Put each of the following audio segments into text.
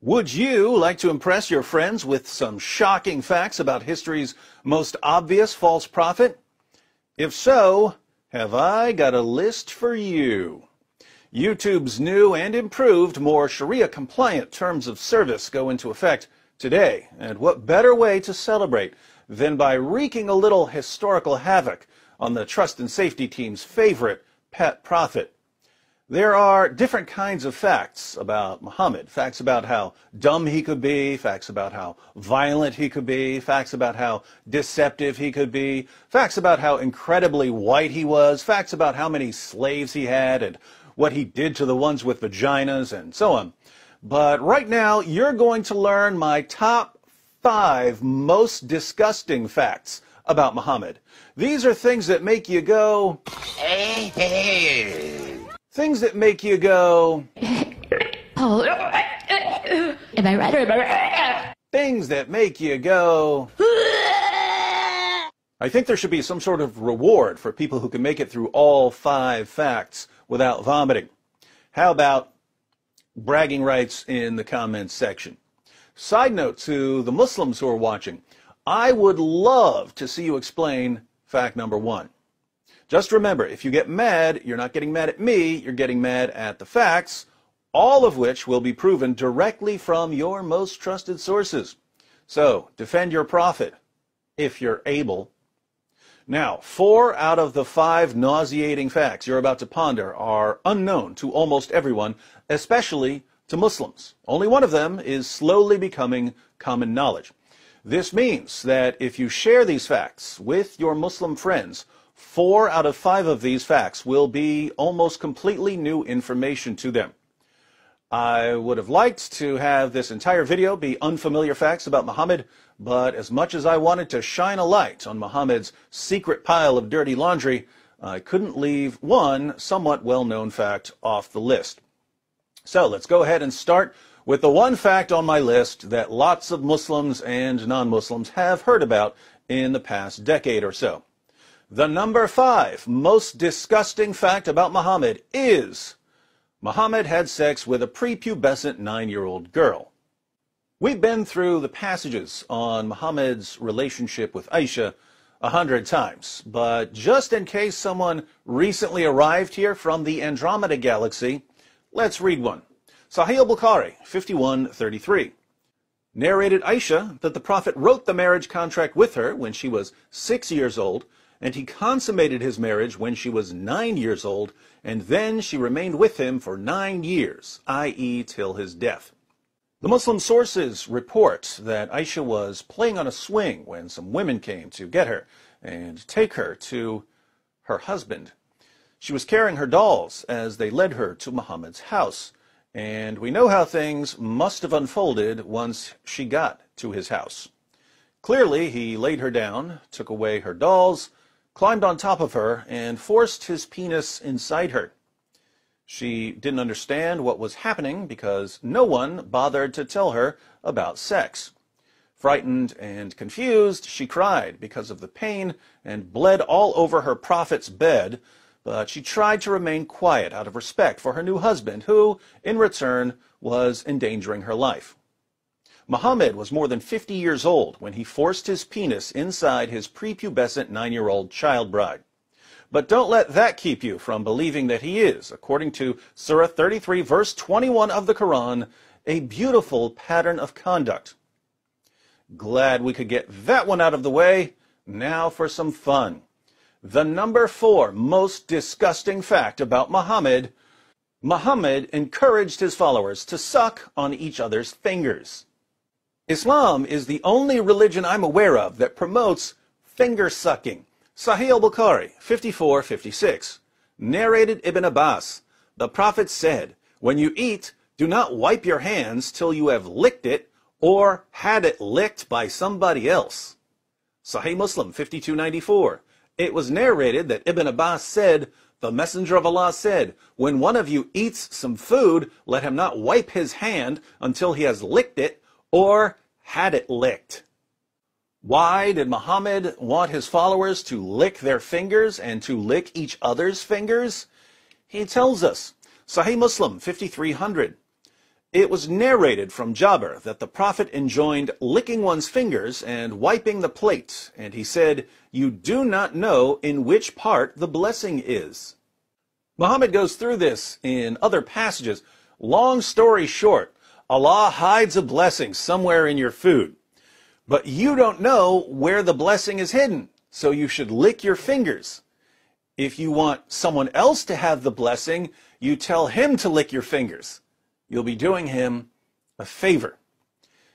Would you like to impress your friends with some shocking facts about history's most obvious false prophet? If so, have I got a list for you. YouTube's new and improved, more Sharia compliant terms of service go into effect today. And what better way to celebrate than by wreaking a little historical havoc on the trust and safety team's favorite pet prophet? There are different kinds of facts about Muhammad. Facts about how dumb he could be, facts about how violent he could be, facts about how deceptive he could be, facts about how incredibly white he was, facts about how many slaves he had and what he did to the ones with vaginas and so on. But right now, you're going to learn my top five most disgusting facts about Muhammad. These are things that make you go, Hey, hey. Things that make you go, Oh, am I right or am I right? things that make you go. I think there should be some sort of reward for people who can make it through all five facts without vomiting. How about bragging rights in the comments section? Side note to the Muslims who are watching, I would love to see you explain fact number one. Just remember, if you get mad, you're not getting mad at me, you're getting mad at the facts, all of which will be proven directly from your most trusted sources. So, defend your prophet, if you're able. Now, four out of the five nauseating facts you're about to ponder are unknown to almost everyone, especially to Muslims. Only one of them is slowly becoming common knowledge. This means that if you share these facts with your Muslim friends, four out of five of these facts will be almost completely new information to them. I would have liked to have this entire video be unfamiliar facts about Muhammad, but as much as I wanted to shine a light on Muhammad's secret pile of dirty laundry, I couldn't leave one somewhat well-known fact off the list. So let's go ahead and start with the one fact on my list that lots of Muslims and non-Muslims have heard about in the past decade or so. The number five most disgusting fact about Muhammad is Muhammad had sex with a prepubescent nine-year-old girl. We've been through the passages on Muhammad's relationship with Aisha a hundred times, but just in case someone recently arrived here from the Andromeda Galaxy, let's read one. Sahih al-Bukhari, 5133. Narrated Aisha that the Prophet wrote the marriage contract with her when she was six years old, and he consummated his marriage when she was nine years old, and then she remained with him for nine years, i.e., till his death. The Muslim sources report that Aisha was playing on a swing when some women came to get her and take her to her husband. She was carrying her dolls as they led her to Muhammad's house, and we know how things must have unfolded once she got to his house. Clearly, he laid her down, took away her dolls, climbed on top of her, and forced his penis inside her. She didn't understand what was happening because no one bothered to tell her about sex. Frightened and confused, she cried because of the pain and bled all over her prophet's bed, but she tried to remain quiet out of respect for her new husband, who, in return, was endangering her life. Muhammad was more than 50 years old when he forced his penis inside his prepubescent nine-year-old child bride. But don't let that keep you from believing that he is, according to Surah 33, verse 21 of the Quran, a beautiful pattern of conduct. Glad we could get that one out of the way. Now for some fun. The number four most disgusting fact about Muhammad Muhammad encouraged his followers to suck on each other's fingers. Islam is the only religion I'm aware of that promotes finger sucking. Sahih al-Bukhari, 5456. Narrated Ibn Abbas. The Prophet said, When you eat, do not wipe your hands till you have licked it or had it licked by somebody else. Sahih Muslim, 5294. It was narrated that Ibn Abbas said, The Messenger of Allah said, When one of you eats some food, let him not wipe his hand until he has licked it or had it licked. Why did Muhammad want his followers to lick their fingers and to lick each other's fingers? He tells us, Sahih Muslim 5300. It was narrated from Jabir that the Prophet enjoined licking one's fingers and wiping the plate, and he said, You do not know in which part the blessing is. Muhammad goes through this in other passages. Long story short, Allah hides a blessing somewhere in your food, but you don't know where the blessing is hidden, so you should lick your fingers. If you want someone else to have the blessing, you tell him to lick your fingers you'll be doing him a favor.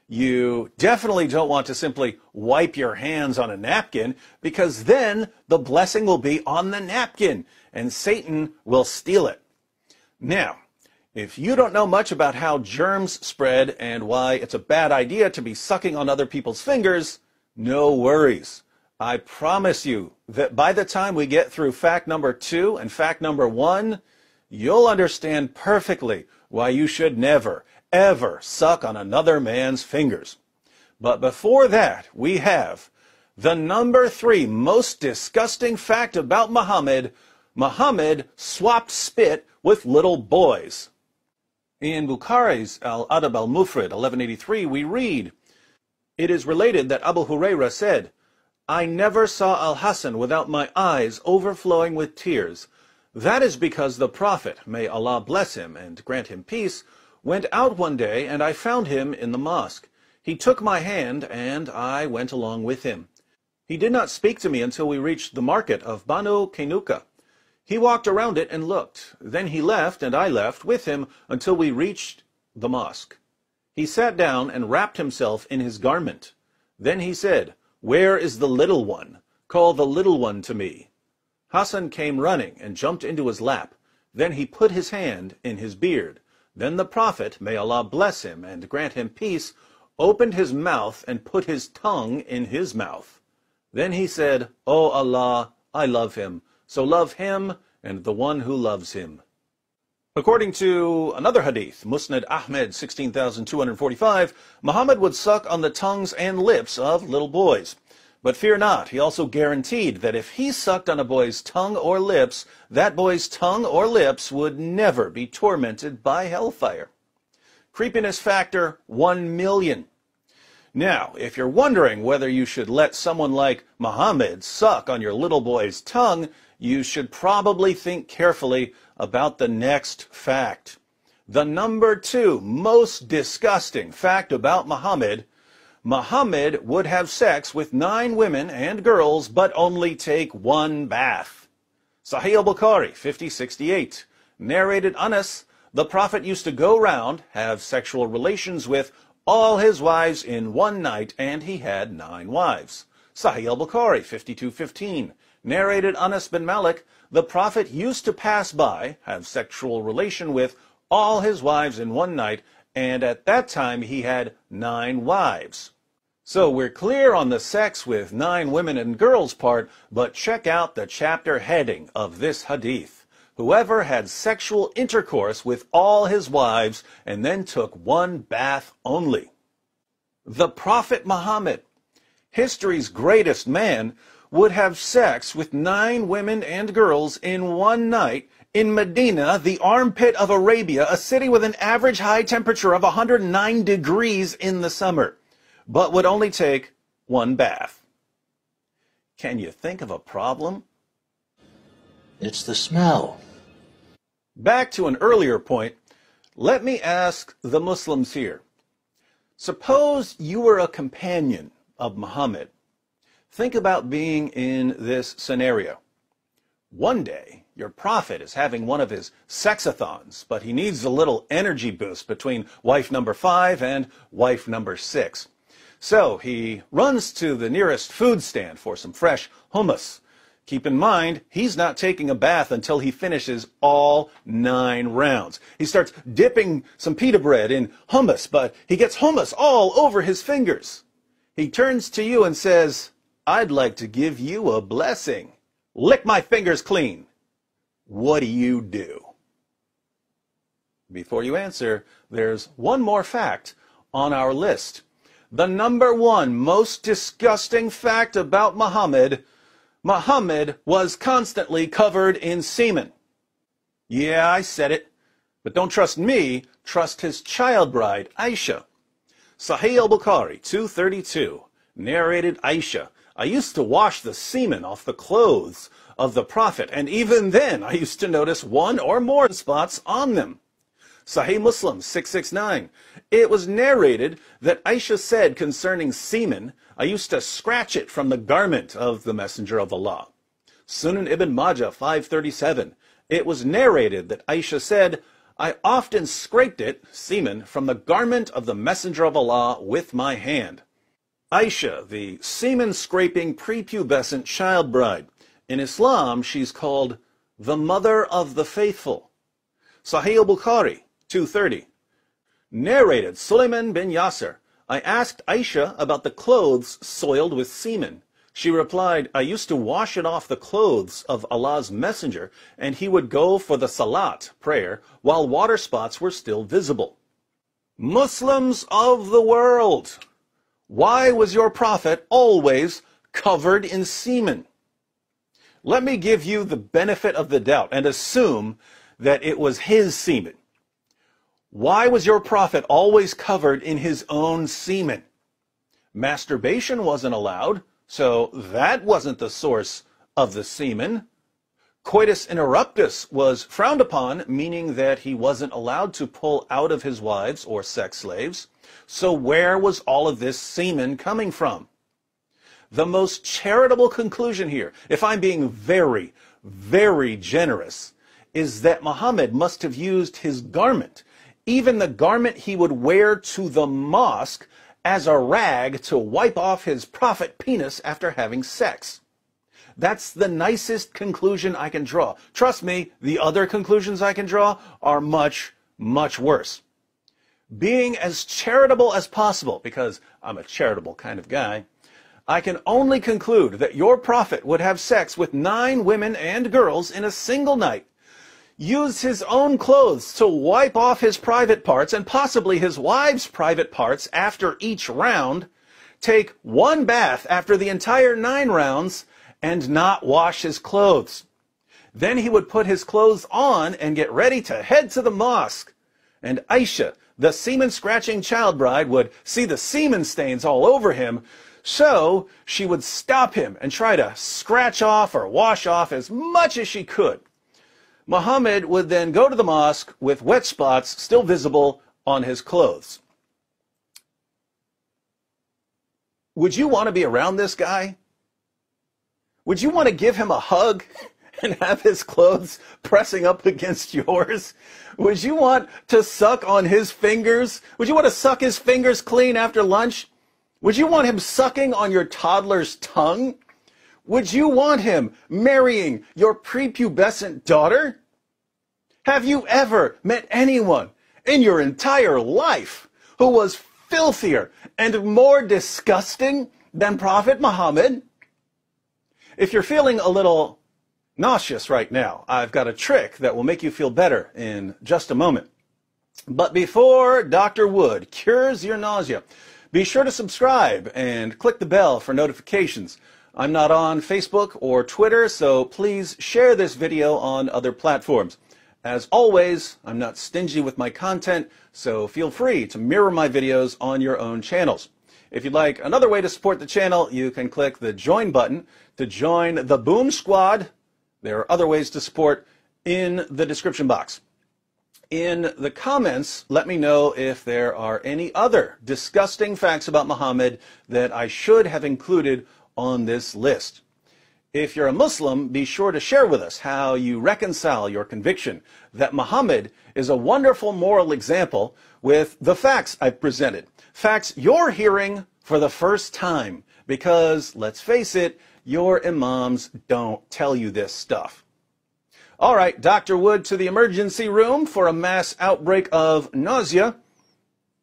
You definitely don't want to simply wipe your hands on a napkin because then the blessing will be on the napkin and Satan will steal it. Now, if you don't know much about how germs spread and why it's a bad idea to be sucking on other people's fingers, no worries. I promise you that by the time we get through fact number two and fact number one, you'll understand perfectly why you should never, ever suck on another man's fingers. But before that, we have the number three most disgusting fact about Muhammad. Muhammad swapped spit with little boys. In Bukhari's Al-Adab al Mufrad, 1183, we read, It is related that Abu Huraira said, I never saw Al-Hasan without my eyes overflowing with tears, that is because the Prophet, may Allah bless him and grant him peace, went out one day and I found him in the mosque. He took my hand and I went along with him. He did not speak to me until we reached the market of Banu Qaynuqa. He walked around it and looked. Then he left and I left with him until we reached the mosque. He sat down and wrapped himself in his garment. Then he said, Where is the little one? Call the little one to me. Hassan came running and jumped into his lap. Then he put his hand in his beard. Then the Prophet, may Allah bless him and grant him peace, opened his mouth and put his tongue in his mouth. Then he said, O Allah, I love him, so love him and the one who loves him. According to another hadith, Musnad Ahmed 16245, Muhammad would suck on the tongues and lips of little boys. But fear not, he also guaranteed that if he sucked on a boy's tongue or lips, that boy's tongue or lips would never be tormented by hellfire. Creepiness factor 1 million. Now, if you're wondering whether you should let someone like Muhammad suck on your little boy's tongue, you should probably think carefully about the next fact. The number two most disgusting fact about Muhammad Muhammad would have sex with nine women and girls, but only take one bath. Sahih al-Bukhari, 5068. Narrated Anas, the Prophet used to go round, have sexual relations with all his wives in one night, and he had nine wives. Sahih al-Bukhari, 5215. Narrated Anas bin Malik, the Prophet used to pass by, have sexual relation with all his wives in one night, and at that time he had nine wives. So we're clear on the sex with nine women and girls part, but check out the chapter heading of this hadith. Whoever had sexual intercourse with all his wives and then took one bath only. The Prophet Muhammad, history's greatest man, would have sex with nine women and girls in one night in Medina, the armpit of Arabia, a city with an average high temperature of 109 degrees in the summer, but would only take one bath. Can you think of a problem? It's the smell. Back to an earlier point, let me ask the Muslims here. Suppose you were a companion of Muhammad Think about being in this scenario. One day, your prophet is having one of his sexathons, but he needs a little energy boost between wife number five and wife number six. So he runs to the nearest food stand for some fresh hummus. Keep in mind, he's not taking a bath until he finishes all nine rounds. He starts dipping some pita bread in hummus, but he gets hummus all over his fingers. He turns to you and says, I'd like to give you a blessing. Lick my fingers clean. What do you do? Before you answer, there's one more fact on our list. The number one most disgusting fact about Muhammad, Muhammad was constantly covered in semen. Yeah, I said it. But don't trust me, trust his child bride, Aisha. Sahih al-Bukhari, 232, narrated Aisha, I used to wash the semen off the clothes of the Prophet, and even then I used to notice one or more spots on them. Sahih Muslim 669. It was narrated that Aisha said concerning semen, I used to scratch it from the garment of the Messenger of Allah. Sunan ibn Majah 537. It was narrated that Aisha said, I often scraped it, semen, from the garment of the Messenger of Allah with my hand. Aisha, the semen scraping prepubescent child bride. In Islam, she's called the mother of the faithful. Sahih al-Bukhari, 230. Narrated Sulaiman bin Yasar. I asked Aisha about the clothes soiled with semen. She replied, I used to wash it off the clothes of Allah's messenger, and he would go for the salat, prayer, while water spots were still visible. Muslims of the world, why was your prophet always covered in semen? Let me give you the benefit of the doubt and assume that it was his semen. Why was your prophet always covered in his own semen? Masturbation wasn't allowed, so that wasn't the source of the semen. Coitus interruptus was frowned upon, meaning that he wasn't allowed to pull out of his wives or sex slaves. So where was all of this semen coming from? The most charitable conclusion here, if I'm being very, very generous, is that Muhammad must have used his garment, even the garment he would wear to the mosque, as a rag to wipe off his prophet penis after having sex. That's the nicest conclusion I can draw. Trust me, the other conclusions I can draw are much, much worse. Being as charitable as possible, because I'm a charitable kind of guy, I can only conclude that your prophet would have sex with nine women and girls in a single night use his own clothes to wipe off his private parts and possibly his wife's private parts after each round, take one bath after the entire nine rounds, and not wash his clothes. Then he would put his clothes on and get ready to head to the mosque. And Aisha, the semen scratching child bride, would see the semen stains all over him, so she would stop him and try to scratch off or wash off as much as she could. Muhammad would then go to the mosque with wet spots still visible on his clothes. Would you want to be around this guy? Would you want to give him a hug and have his clothes pressing up against yours? Would you want to suck on his fingers? Would you want to suck his fingers clean after lunch? Would you want him sucking on your toddler's tongue? Would you want him marrying your prepubescent daughter? Have you ever met anyone in your entire life who was filthier and more disgusting than Prophet Muhammad? If you're feeling a little nauseous right now, I've got a trick that will make you feel better in just a moment. But before Dr. Wood cures your nausea, be sure to subscribe and click the bell for notifications. I'm not on Facebook or Twitter, so please share this video on other platforms. As always, I'm not stingy with my content, so feel free to mirror my videos on your own channels. If you'd like another way to support the channel, you can click the join button to join the Boom Squad. There are other ways to support in the description box. In the comments, let me know if there are any other disgusting facts about Muhammad that I should have included on this list. If you're a Muslim, be sure to share with us how you reconcile your conviction that Muhammad is a wonderful moral example with the facts I've presented. Facts you're hearing for the first time because, let's face it, your imams don't tell you this stuff. All right, Dr. Wood to the emergency room for a mass outbreak of nausea.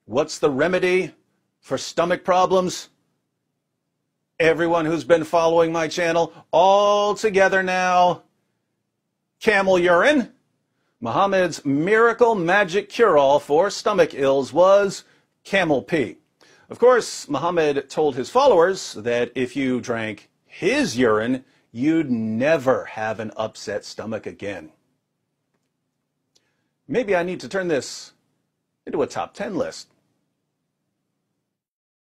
What's the remedy for stomach problems? everyone who's been following my channel all together now. Camel urine. Muhammad's miracle magic cure-all for stomach ills was camel pee. Of course, Muhammad told his followers that if you drank his urine, you'd never have an upset stomach again. Maybe I need to turn this into a top 10 list.